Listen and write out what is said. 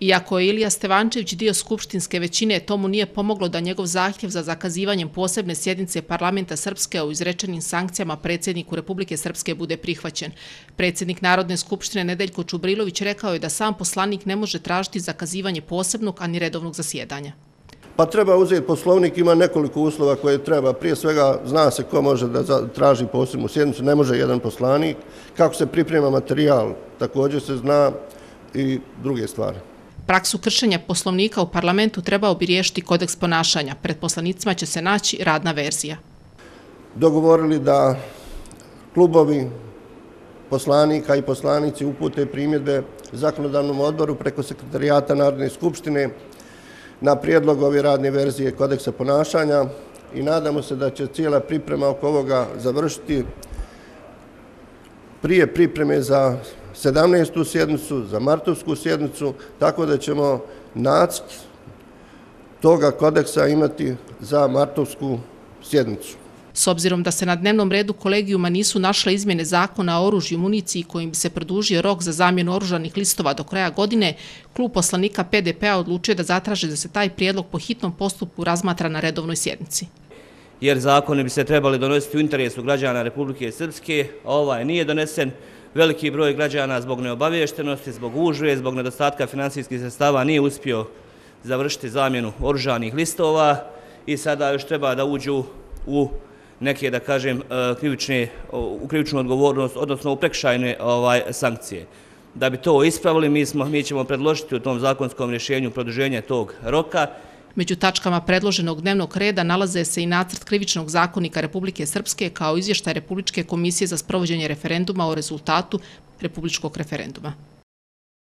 Iako je Ilija Stevančević dio skupštinske većine, tomu nije pomoglo da njegov zahtjev za zakazivanjem posebne sjednice parlamenta Srpske o izrečenim sankcijama predsjedniku Republike Srpske bude prihvaćen. Predsjednik Narodne skupštine Nedeljko Čubrilović rekao je da sam poslanik ne može tražiti zakazivanje posebnog ani redovnog zasjedanja. Pa treba uzeti poslovnik, ima nekoliko uslova koje treba. Prije svega zna se ko može da traži posebnu sjednicu, ne može jedan poslanik. Kako se priprema materijal, također se zna i druge stvari. Praksu kršenja poslovnika u parlamentu trebao bi riješiti kodeks ponašanja. Pred poslanicima će se naći radna verzija. Dogovorili da klubovi poslanika i poslanici upute primjedbe zakonodavnom odboru preko sekretarijata Narodne skupštine na prijedlog ove radne verzije kodeksa ponašanja i nadamo se da će cijela priprema oko ovoga završiti prije pripreme za 17. sjednicu, za martovsku sjednicu, tako da ćemo nacrt toga kodeksa imati za martovsku sjednicu. S obzirom da se na dnevnom redu kolegijuma nisu našle izmjene zakona o oružju i municiji kojim bi se produžio rok za zamjenu oružanih listova do kraja godine, klub poslanika PDP-a odlučuje da zatraže da se taj prijedlog po hitnom postupu razmatra na redovnoj sjednici. Jer zakoni bi se trebali donositi u interesu građana Republike Srpske, a ovaj nije donesen, veliki broj građana zbog neobavještenosti, zbog užve, zbog nedostatka finansijskih sredstava nije uspio završiti zamjenu oružanih listova i sada još treba da uđu u neke, da kažem, e, krivične, u krivičnu odgovornost, odnosno u prekšajne ovaj, sankcije. Da bi to ispravili, mi, smo, mi ćemo predložiti u tom zakonskom rješenju produženje tog roka Među tačkama predloženog dnevnog reda nalaze se i nacrt krivičnog zakonika Republike Srpske kao izvještaj Republičke komisije za sprovođenje referenduma o rezultatu republičkog referenduma.